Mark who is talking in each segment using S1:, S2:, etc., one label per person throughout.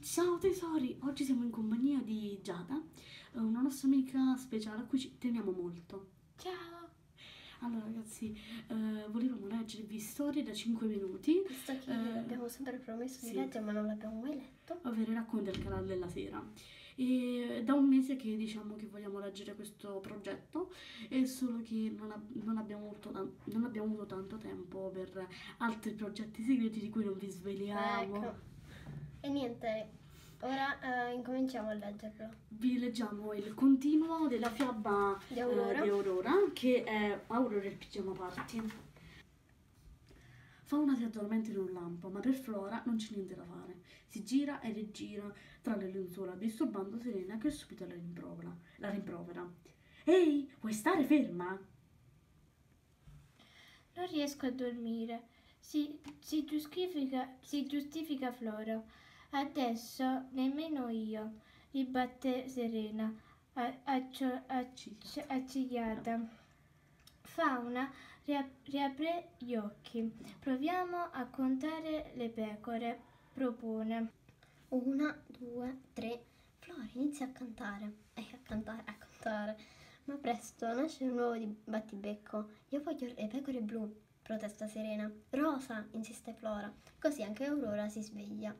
S1: Ciao tesori, oggi siamo in compagnia di Giada, eh, una nostra amica speciale a cui ci teniamo molto.
S2: Ciao!
S1: Allora ragazzi, eh, volevamo leggervi storie da 5 minuti,
S2: Visto che
S1: Eh,
S2: abbiamo sempre promesso
S1: sì.
S2: di leggere ma non l'abbiamo mai letto.
S1: ovvero i racconti del canale della sera. E da un mese che diciamo che vogliamo leggere questo progetto, è solo che non, ab- non abbiamo, non abbiamo avuto tanto tempo per altri progetti segreti di cui non vi sveliamo.
S2: Ecco. E niente, ora eh, incominciamo a leggerlo.
S1: Vi leggiamo il continuo della fiaba
S2: Di Aurora.
S1: eh, di Aurora, che è Aurora il pigiama party. Fauna si addormenta in un lampo, ma per Flora non c'è niente da fare. Si gira e rigira tra le lenzuola, disturbando Serena che subito la rimprovera. La rimprovera. Ehi, vuoi stare ferma?
S3: Non riesco a dormire. Si, si giustifica, si giustifica Flora. Adesso nemmeno io, ribatte Serena, accio- accigliata. Fauna ria- riapre gli occhi. Proviamo a contare le pecore, propone.
S2: Una, due, tre. Flora inizia a cantare. E a cantare, a cantare. Ma presto nasce un nuovo di- battibecco. Io voglio le pecore blu, protesta Serena. Rosa, insiste Flora. Così anche Aurora si sveglia.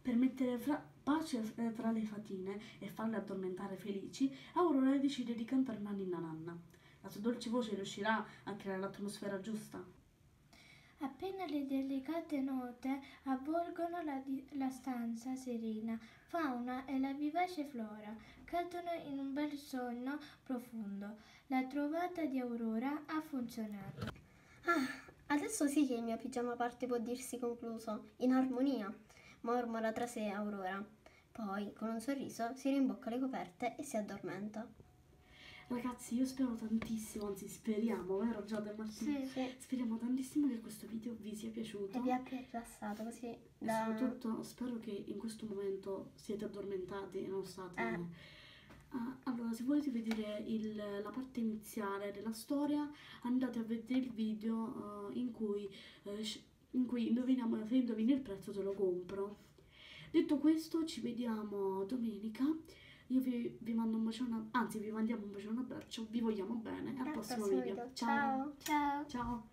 S1: Per mettere fra- pace eh, fra le fatine e farle addormentare felici, Aurora decide di cantare una ninna nanna. La sua dolce voce riuscirà a creare l'atmosfera giusta?
S3: Appena le delicate note avvolgono la, di- la stanza serena, Fauna e la vivace Flora cadono in un bel sonno profondo. La trovata di Aurora ha funzionato.
S2: Ah, adesso sì che il mio pigiama party può dirsi concluso, in armonia, mormora tra sé Aurora. Poi, con un sorriso, si rimbocca le coperte e si addormenta.
S1: Ragazzi, io spero tantissimo, anzi speriamo, vero Giada e Martina?
S3: Sì,
S2: Sì.
S1: Speriamo tantissimo che questo video vi sia piaciuto.
S2: E vi abbia rilassato così
S1: E
S2: da...
S1: soprattutto spero che in questo momento siete addormentati e non state...
S2: Eh.
S1: Ah, allora, se volete vedere il- la parte iniziale della storia, andate a vedere il video eh, in cui, sc- in cui indoviniamo, se indovini il prezzo te lo compro. Detto questo, ci vediamo domenica. Io vi, vi mando un bacione, anzi vi mandiamo un bacione, un abbraccio, vi vogliamo bene. Al
S2: Al
S1: prossimo
S2: prossimo
S1: video.
S2: video.
S1: Ciao.
S3: Ciao!
S1: Ciao.